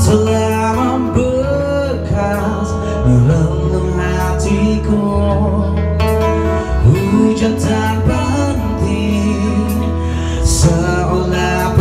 Selama bekas Merendam hatiku Hujan Seolah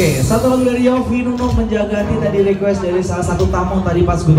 Oke, satu lagu dari Yofi Nuno menjaga tadi request dari salah satu tamu tadi pas gue